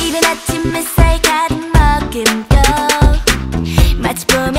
Even at Tim Miss I got mugging though. Much for